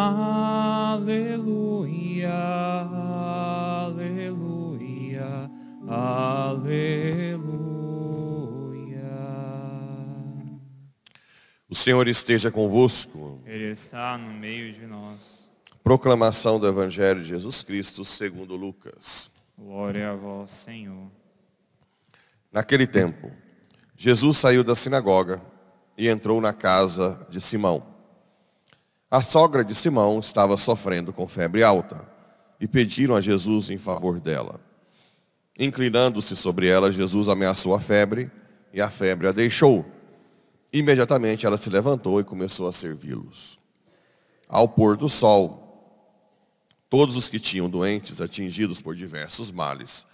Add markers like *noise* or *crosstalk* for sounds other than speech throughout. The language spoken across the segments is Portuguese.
Aleluia, aleluia, aleluia. O Senhor esteja convosco. Ele está no meio de nós. Proclamação do Evangelho de Jesus Cristo segundo Lucas. Glória a vós, Senhor. Naquele tempo, Jesus saiu da sinagoga e entrou na casa de Simão. A sogra de Simão estava sofrendo com febre alta e pediram a Jesus em favor dela. Inclinando-se sobre ela, Jesus ameaçou a febre e a febre a deixou. Imediatamente ela se levantou e começou a servi-los. Ao pôr do sol, todos os que tinham doentes atingidos por diversos males,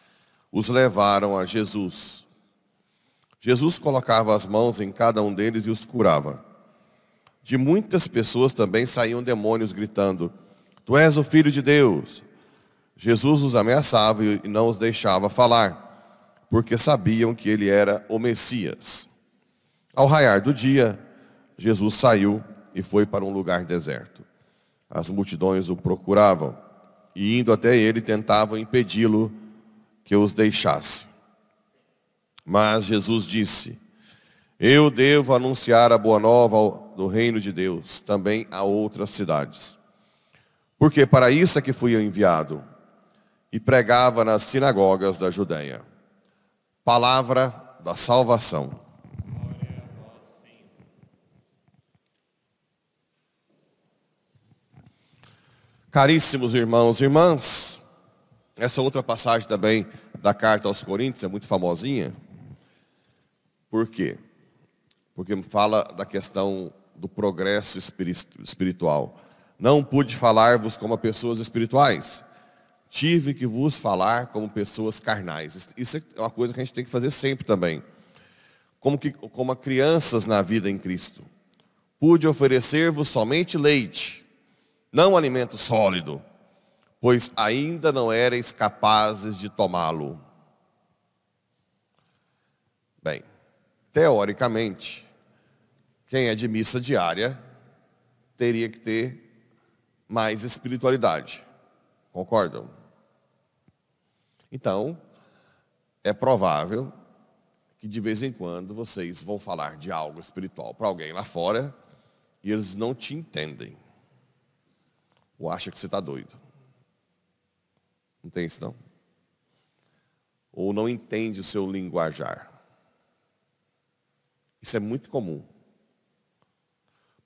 os levaram a Jesus. Jesus colocava as mãos em cada um deles e os curava. De muitas pessoas também saíam demônios gritando: Tu és o filho de Deus. Jesus os ameaçava e não os deixava falar, porque sabiam que ele era o Messias. Ao raiar do dia, Jesus saiu e foi para um lugar deserto. As multidões o procuravam e, indo até ele, tentavam impedi-lo que os deixasse. Mas Jesus disse: Eu devo anunciar a boa nova do reino de Deus também a outras cidades. Porque para isso é que fui enviado. E pregava nas sinagogas da Judéia. Palavra da salvação. Caríssimos irmãos e irmãs, essa outra passagem também da carta aos Coríntios é muito famosinha. Por quê? Porque fala da questão do progresso espiritual. Não pude falar-vos como pessoas espirituais. Tive que vos falar como pessoas carnais. Isso é uma coisa que a gente tem que fazer sempre também. Como, que, como crianças na vida em Cristo. Pude oferecer-vos somente leite não alimento sólido, pois ainda não erais capazes de tomá-lo. Bem, teoricamente, quem é de missa diária teria que ter mais espiritualidade. Concordam? Então, é provável que de vez em quando vocês vão falar de algo espiritual para alguém lá fora e eles não te entendem. Ou acha que você está doido. Não tem isso não? Ou não entende o seu linguajar. Isso é muito comum.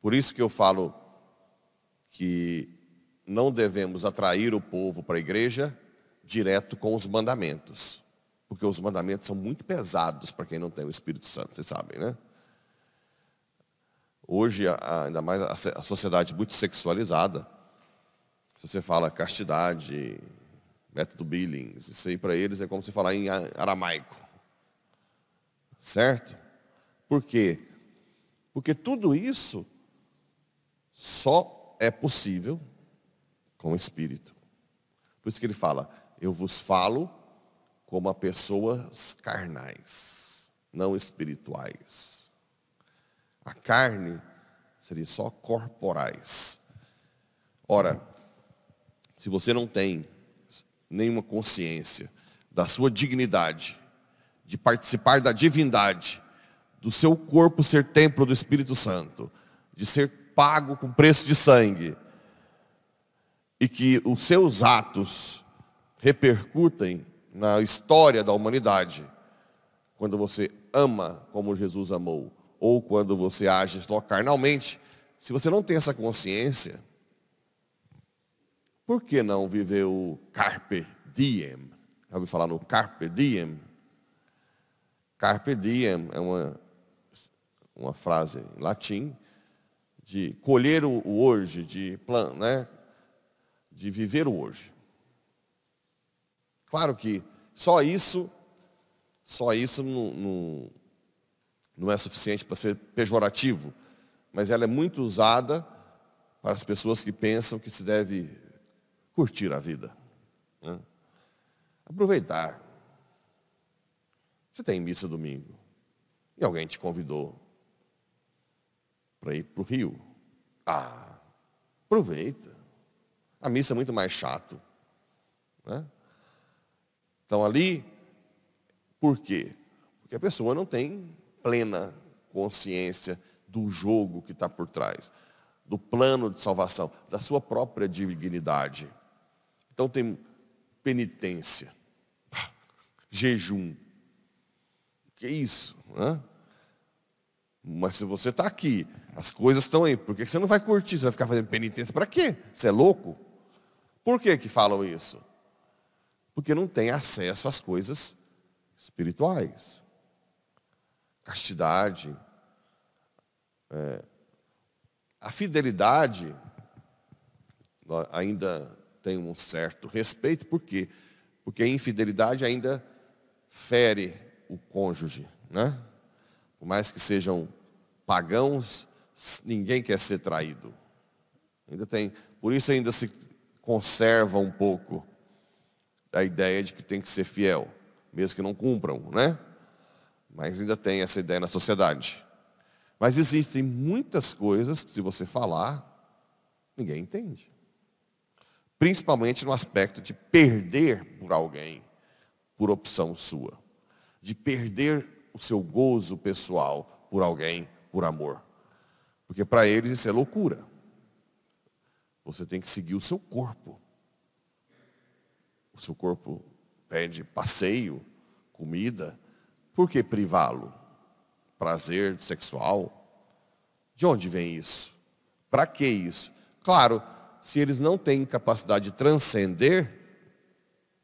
Por isso que eu falo que não devemos atrair o povo para a igreja direto com os mandamentos. Porque os mandamentos são muito pesados para quem não tem o Espírito Santo, vocês sabem, né? Hoje, ainda mais a sociedade muito sexualizada, se você fala castidade, método Billings, isso aí para eles é como se falar em aramaico. Certo? Por quê? Porque tudo isso só é possível com o Espírito. Por isso que ele fala, eu vos falo como a pessoas carnais, não espirituais. A carne seria só corporais. Ora, se você não tem nenhuma consciência da sua dignidade, de participar da divindade, do seu corpo ser templo do Espírito Santo, de ser pago com preço de sangue, e que os seus atos repercutem na história da humanidade, quando você ama como Jesus amou, ou quando você age só carnalmente, se você não tem essa consciência, por que não viver o carpe diem? Já ouviu falar no carpe diem? Carpe diem é uma, uma frase em latim de colher o, hoje, de, plan, né? de viver o hoje. Claro que só isso, só isso não, não, não é suficiente para ser pejorativo, mas ela é muito usada para as pessoas que pensam que se deve curtir a vida. Né? Aproveitar. Você tem missa domingo e alguém te convidou para ir para o Rio. Ah, Aproveita. A missa é muito mais chato. Né? Então ali, por quê? Porque a pessoa não tem plena consciência do jogo que está por trás, do plano de salvação, da sua própria dignidade. Então tem penitência, *laughs* jejum. Que isso? Né? Mas se você está aqui, as coisas estão aí, por que você não vai curtir? Você vai ficar fazendo penitência para quê? Você é louco? Por que que falam isso? Porque não tem acesso às coisas espirituais. Castidade. É, a fidelidade ainda tem um certo respeito, por quê? Porque a infidelidade ainda fere o cônjuge, né? Por mais que sejam pagãos, ninguém quer ser traído. Ainda tem, por isso ainda se conserva um pouco da ideia de que tem que ser fiel, mesmo que não cumpram, né? Mas ainda tem essa ideia na sociedade. Mas existem muitas coisas que se você falar, ninguém entende. Principalmente no aspecto de perder por alguém, por opção sua. De perder o seu gozo pessoal por alguém, por amor. Porque para eles isso é loucura. Você tem que seguir o seu corpo. O seu corpo pede passeio, comida. Por que privá-lo? Prazer sexual? De onde vem isso? Para que isso? Claro, se eles não têm capacidade de transcender,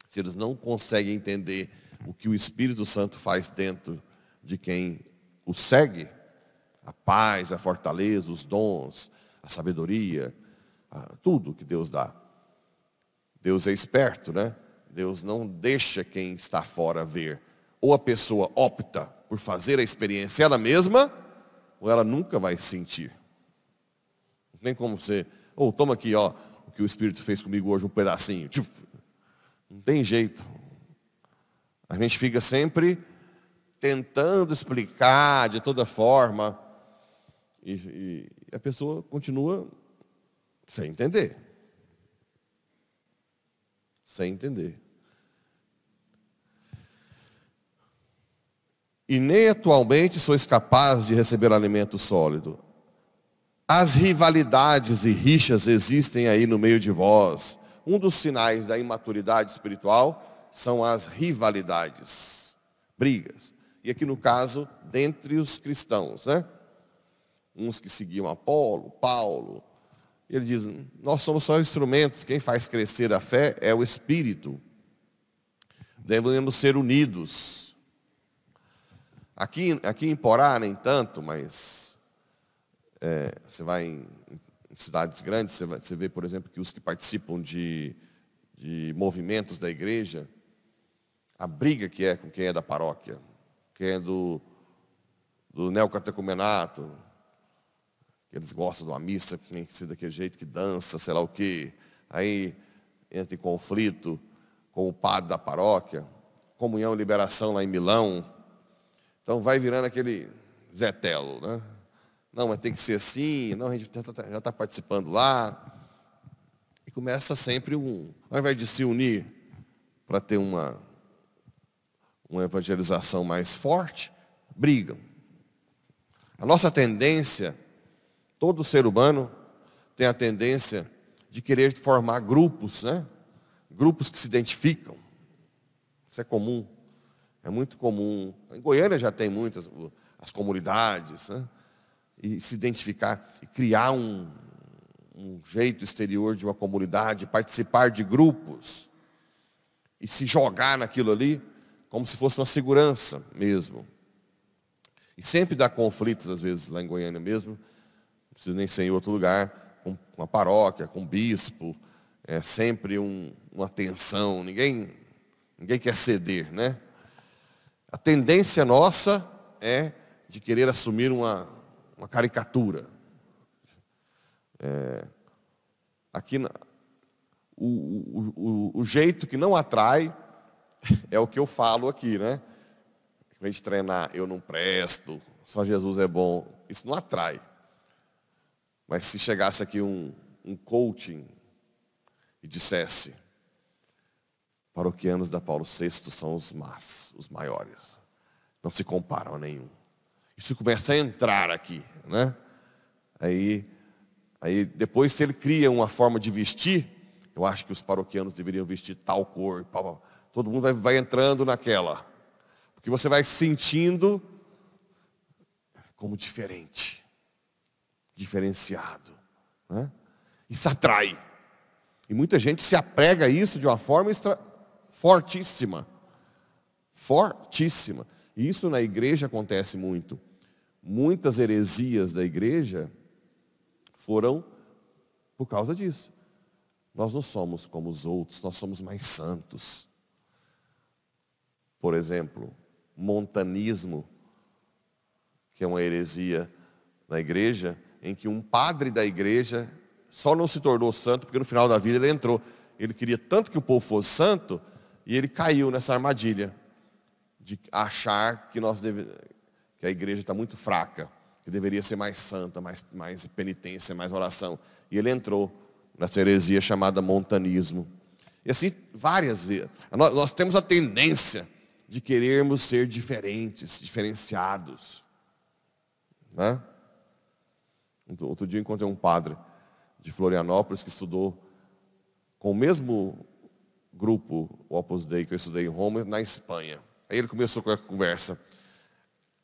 se eles não conseguem entender o que o Espírito Santo faz dentro de quem o segue, a paz, a fortaleza, os dons, a sabedoria, a, tudo que Deus dá. Deus é esperto, né? Deus não deixa quem está fora ver. Ou a pessoa opta por fazer a experiência ela mesma, ou ela nunca vai sentir. Não tem como você, ou oh, toma aqui, ó, o que o Espírito fez comigo hoje, um pedacinho. Não tem jeito. A gente fica sempre tentando explicar de toda forma, e, e a pessoa continua sem entender. Sem entender. E nem atualmente sois capazes de receber alimento sólido. As rivalidades e rixas existem aí no meio de vós. Um dos sinais da imaturidade espiritual são as rivalidades, brigas. E aqui no caso, dentre os cristãos, né? Uns que seguiam Apolo, Paulo. Ele diz: Nós somos só instrumentos, quem faz crescer a fé é o Espírito. Devemos ser unidos. Aqui, aqui em Porá, nem tanto, mas é, você vai em, em cidades grandes, você, vai, você, vê, por exemplo, que os que participam de, de movimentos da igreja, a briga que é com quem é da paróquia, quem é do, do neocatecumenato, eles gostam de uma missa, tem que ser daquele jeito que dança, sei lá o quê. Aí entra em conflito com o padre da paróquia, comunhão e liberação lá em Milão. Então vai virando aquele zetelo, né? Não, mas tem que ser assim, não, a gente já está tá participando lá. E começa sempre um, ao invés de se unir para ter uma, uma evangelização mais forte, brigam. A nossa tendência Todo ser humano tem a tendência de querer formar grupos, né? Grupos que se identificam. Isso é comum. É muito comum. Em Goiânia já tem muitas, as comunidades, né? E se identificar, e criar um, um jeito exterior de uma comunidade, participar de grupos e se jogar naquilo ali como se fosse uma segurança mesmo. E sempre dá conflitos, às vezes, lá em Goiânia mesmo, precisa nem ser em outro lugar, com uma paróquia, com um bispo, é sempre um, uma tensão, ninguém, ninguém quer ceder, né? A tendência nossa é de querer assumir uma, uma caricatura. É, aqui, o, o, o, o jeito que não atrai é o que eu falo aqui, né? A gente treinar, eu não presto, só Jesus é bom. Isso não atrai. Mas se chegasse aqui um, um coaching e dissesse, paroquianos da Paulo VI são os más, os maiores. Não se comparam a nenhum. Isso começa a entrar aqui, né? Aí, aí depois se ele cria uma forma de vestir, eu acho que os paroquianos deveriam vestir tal cor, todo mundo vai, vai entrando naquela. Porque você vai sentindo como diferente, diferenciado. Né? Isso atrai. E muita gente se apega a isso de uma forma extra... fortíssima. Fortíssima. E isso na igreja acontece muito. Muitas heresias da igreja foram por causa disso. Nós não somos como os outros, nós somos mais santos. Por exemplo, montanismo, que é uma heresia na igreja, em que um padre da igreja só não se tornou santo porque no final da vida ele entrou. Ele queria tanto que o povo fosse santo e ele caiu nessa armadilha de achar que nós deve, que a igreja está muito fraca, que deveria ser mais santa, mais, mais penitência, mais oração. E ele entrou nessa heresia chamada montanismo. E assim, várias vezes. Nós, nós temos a tendência de querermos ser diferentes, diferenciados. Né? Outro dia encontrei um padre de Florianópolis que estudou com o mesmo grupo, o Opus Dei, que eu estudei em Roma, na Espanha. Aí ele começou com a conversa.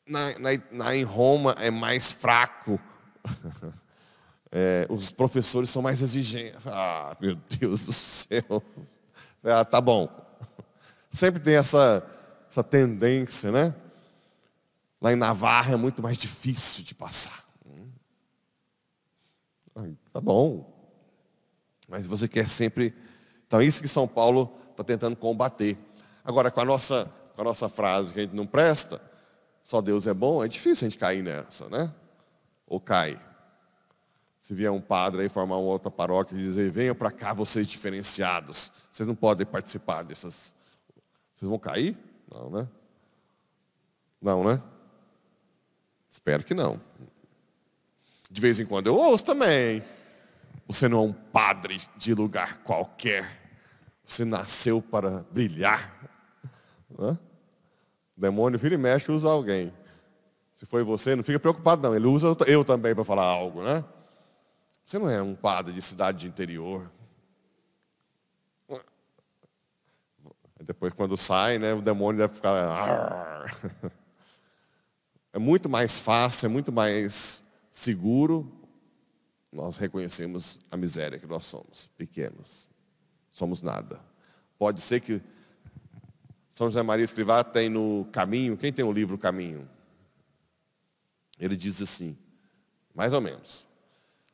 Na, na, na em Roma é mais fraco. *laughs* É, os professores são mais exigentes. Ah, meu Deus do céu. Ah, tá bom. *laughs* Sempre tem essa, essa tendência, né? Lá em Navarra é muito mais difícil de passar. Tá bom. Mas você quer sempre. Então é isso que São Paulo está tentando combater. Agora, com a, nossa, com a nossa frase que a gente não presta, só Deus é bom, é difícil a gente cair nessa, né? Ou cai. Se vier um padre aí formar uma outra paróquia e dizer, venham para cá vocês diferenciados. Vocês não podem participar dessas. Vocês vão cair? Não, né? Não, né? Espero que não. De vez em quando eu ouço também. Você não é um padre de lugar qualquer. Você nasceu para brilhar. Hã? O demônio vira e mexe usa alguém. Se foi você, não fica preocupado não. Ele usa eu também para falar algo, né? Você não é um padre de cidade de interior. Depois quando sai, né, o demônio deve ficar. *laughs* É muito mais fácil, é muito mais seguro nós reconhecemos a miséria que nós somos, pequenos. Somos nada. Pode ser que São José Maria Escrivá tem no Caminho, quem tem o livro Caminho? Ele diz assim, mais ou menos,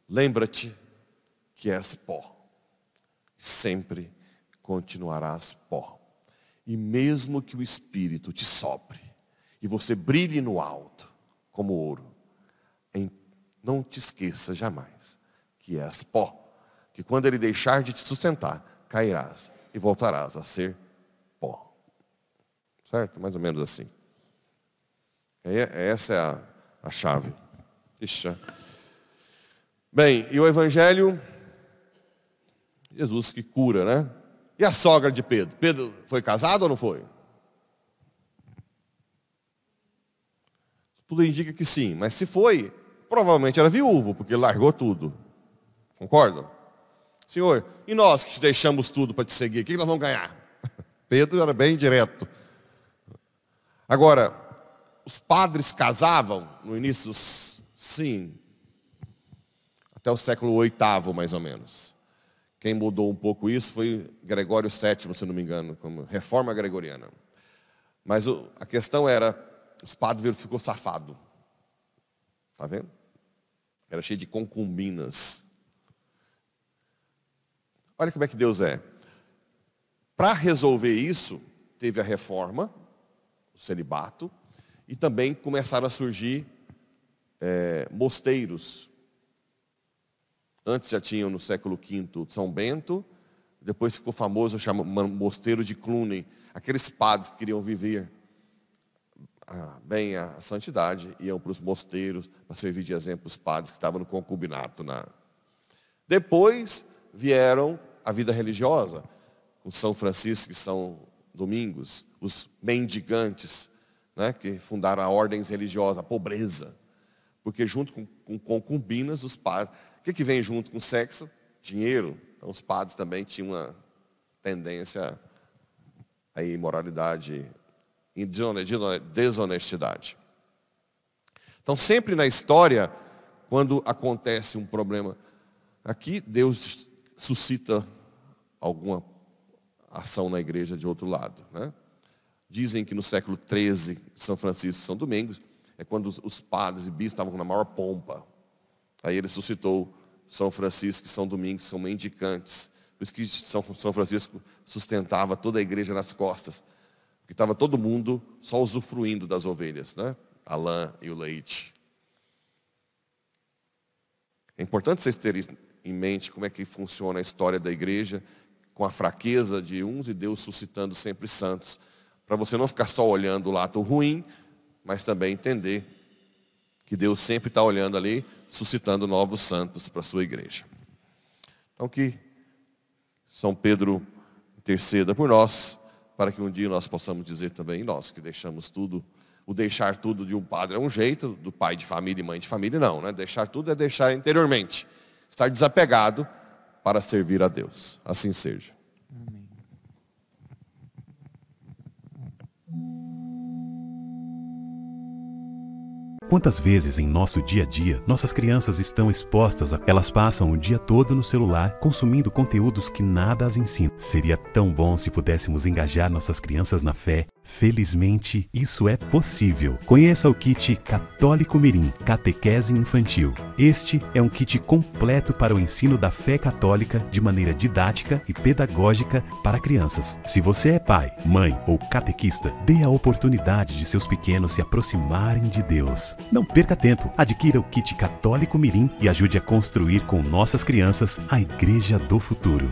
lembra-te que és pó, sempre continuarás pó. E mesmo que o Espírito te sopre, e você brilhe no alto, como ouro, não te esqueça jamais que és pó, que quando ele deixar de te sustentar, cairás e voltarás a ser pó. Certo? Mais ou menos assim. Essa é a, a chave. Ixi. Bem, e o Evangelho, Jesus que cura, né? E a sogra de Pedro? Pedro foi casado ou não foi? Tudo indica que sim, mas se foi, provavelmente era viúvo, porque largou tudo. Concordam? Senhor, e nós que te deixamos tudo para te seguir, o que nós vamos ganhar? *laughs* Pedro era bem direto. Agora, os padres casavam no início, sim, até o século VIII, mais ou menos. Quem mudou um pouco isso foi Gregório VII, se não me engano, como reforma gregoriana. Mas a questão era, os padres ficou safado. Está vendo? Era cheio de concubinas. Olha como é que Deus é. Para resolver isso, teve a reforma, o celibato, e também começaram a surgir é, mosteiros. Antes já tinham no século V São Bento, depois ficou famoso o mosteiro de Cluny, aqueles padres que queriam viver bem a santidade, iam para os mosteiros para servir de exemplo os padres que estavam no concubinato na, Depois vieram a vida religiosa, com São Francisco e São Domingos, os mendigantes, né, que fundaram a ordens religiosas, a pobreza. Porque junto com, com concubinas, os padres. O que, que vem junto com sexo? Dinheiro. Então os padres também tinham uma tendência à imoralidade e desonestidade. Então sempre na história, quando acontece um problema, aqui Deus suscita alguma ação na igreja de outro lado. Né? Dizem que no século XIII, São Francisco e São Domingos, é quando os padres e bispos estavam na maior pompa. Aí ele suscitou São Francisco e São Domingos, são mendicantes. Por isso que São, São Francisco sustentava toda a igreja nas costas. Porque estava todo mundo só usufruindo das ovelhas, né? A lã e o leite. É importante vocês terem em mente como é que funciona a história da igreja, com a fraqueza de uns e Deus suscitando sempre santos para você não ficar só olhando o lado ruim, mas também entender que Deus sempre está olhando ali, suscitando novos santos para a sua igreja. Então que São Pedro interceda por nós, para que um dia nós possamos dizer também, nós que deixamos tudo, o deixar tudo de um padre é um jeito, do pai de família e mãe de família não, né? Deixar tudo é deixar interiormente, estar desapegado para servir a Deus. Assim seja. Quantas vezes em nosso dia a dia nossas crianças estão expostas a. Elas passam o dia todo no celular consumindo conteúdos que nada as ensinam. Seria tão bom se pudéssemos engajar nossas crianças na fé Felizmente, isso é possível. Conheça o kit Católico Mirim, Catequese Infantil. Este é um kit completo para o ensino da fé católica de maneira didática e pedagógica para crianças. Se você é pai, mãe ou catequista, dê a oportunidade de seus pequenos se aproximarem de Deus. Não perca tempo, adquira o kit Católico Mirim e ajude a construir com nossas crianças a Igreja do Futuro.